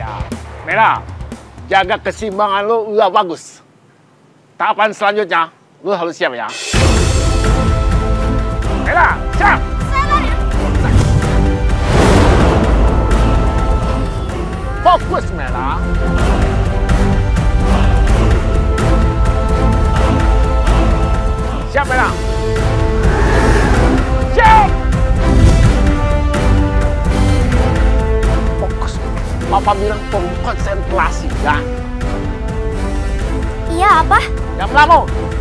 Ya, Merah, jaga keseimbangan lo udah bagus. Tahapan selanjutnya, lo harus siap ya. Merah, siap! Fokus, Merah. Siap, Merah. Papa bilang tolong konsentrasi, ya. Iya, apa? Yang melamun.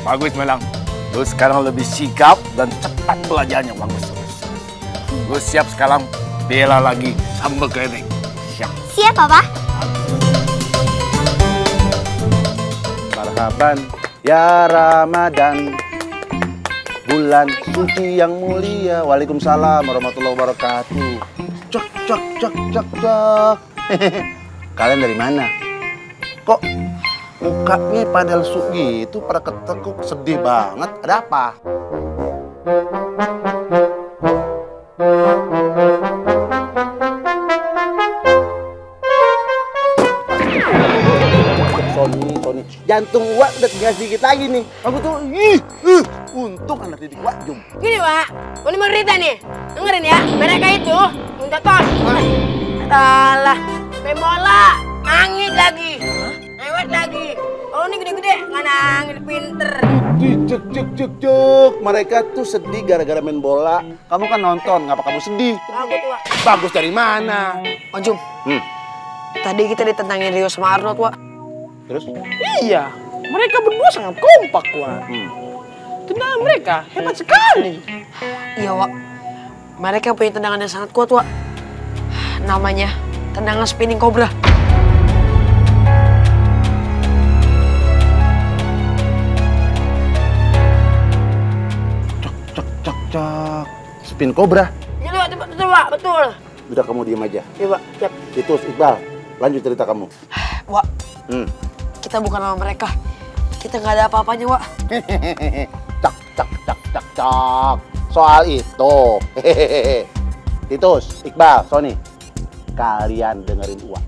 Bagus, Melang. Lu sekarang lebih sigap dan cepat belajarnya. Bagus, bagus. Lu siap sekarang bela lagi sambal keling. Siap. Siap, Papa. Marhaban ya Ramadan Bulan suci yang mulia Waalaikumsalam warahmatullahi wabarakatuh Cok cok cok cok cok Kalian dari mana? Kok mukanya pada lesu gitu pada ketekuk sedih banget Ada apa? Sony, Sony. Jantung Wak udah tinggal sedikit lagi nih. Aku tuh, ih, ih, untung anak didik Wak Jum. Gini, Pak. Ini mau cerita nih. Dengerin ya. Mereka itu minta tos. Alah, main bola. Nangis lagi. Nangis, pinter. Cek, cek, cek, cek. Mereka tuh sedih gara-gara main bola. Kamu kan nonton, ngapa kamu sedih? Bagus Pak. Bagus dari mana? Oh, Jum. Hmm, Tadi kita ditentangin Rio sama Arnold, Wak. terus? Iya, mereka berdua sangat kompak, Wak. Hmm. Tendangan mereka hebat sekali. Iya, Wak. Mereka punya tendangan yang sangat kuat, Wak. Namanya tendangan spinning cobra. Spin Cobra. Iya, Wak. Betul, betul, Wak. Betul. Udah kamu diem aja. Iya, Wak. Siap. Itu Iqbal, lanjut cerita kamu. Wak, Hmm. kita bukan sama mereka. Kita nggak ada apa-apanya, Wak. cak, cak, cak, cak, cak. Soal itu. Hehehe. Titus, Iqbal, Sony. Kalian dengerin uang.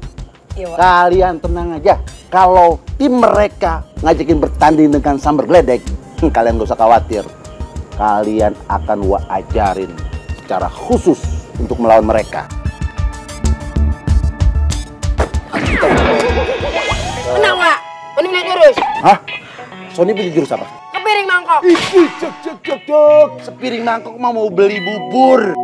Iya, Wak. Kalian tenang aja. Kalau tim mereka ngajakin bertanding dengan sambar geledek, kalian gak usah khawatir. Kalian akan wa ajarin secara khusus untuk melawan mereka. Tenang, Wak. Ini lihat terus. Hah? Sony beli jurus apa? Kepiring mangkok. Ih, cek, cek, cek, cek. Sepiring mangkok mau mau beli bubur.